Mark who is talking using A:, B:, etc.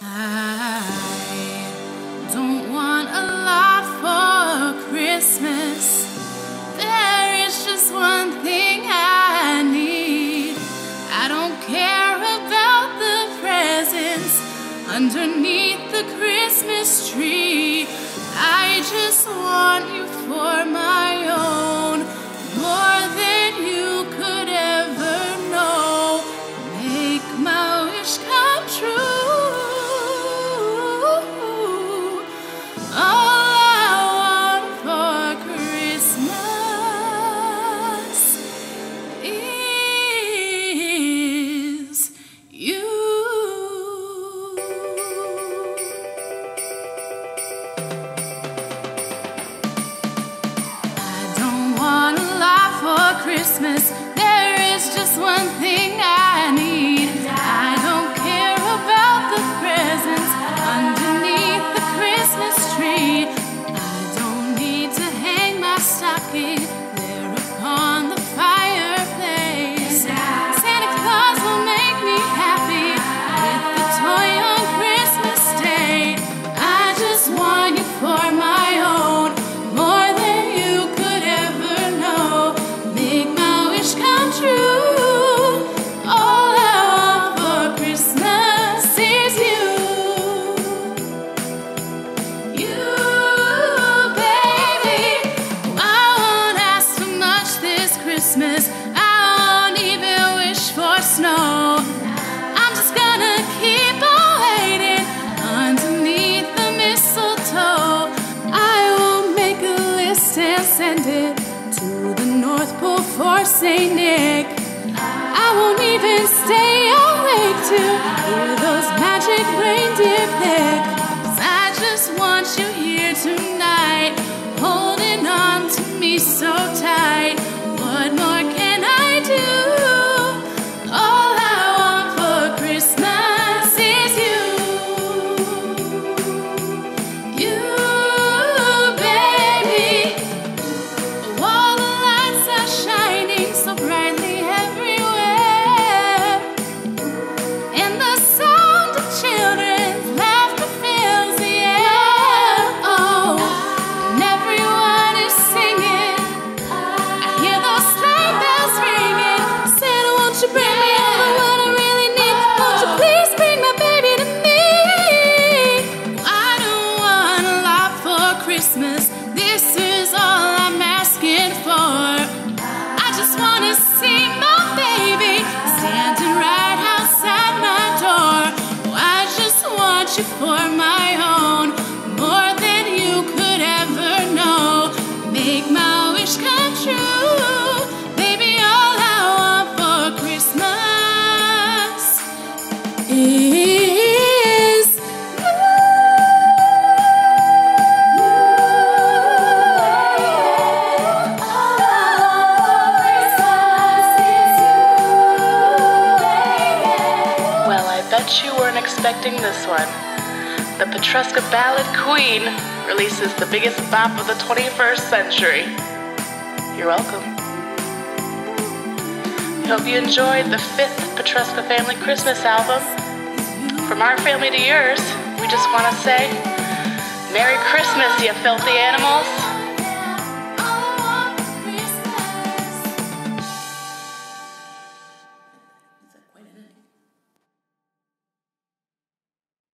A: I don't want a lot for Christmas. There is just one thing I need. I don't care about the presents underneath the Christmas tree. I just want you for my own, and to the North Pole for Saint Nick. I won't even stay awake to hear those magic reindeer pick. I just want you here tonight, you for my own, more than you could ever know. Make my wish come true, baby. All I want for Christmas is you.
B: Well, I bet you weren't expecting this one. The Petruska Ballad Queen releases the biggest bop of the 21st century. You're welcome. We hope you enjoyed the fifth Petruska Family Christmas album. From our family to yours, we just want to say Merry Christmas, you filthy animals.